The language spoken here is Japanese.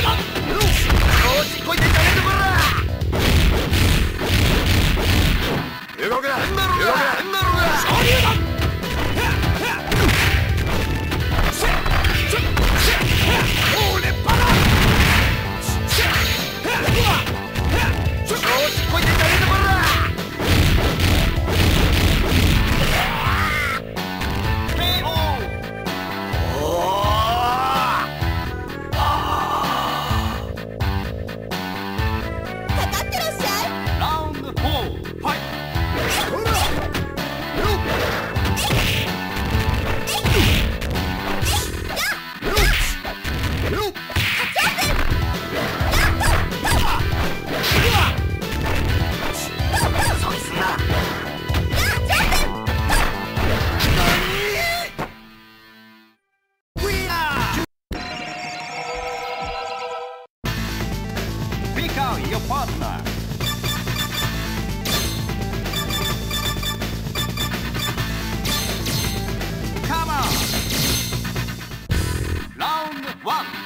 よしてら動くな。哇。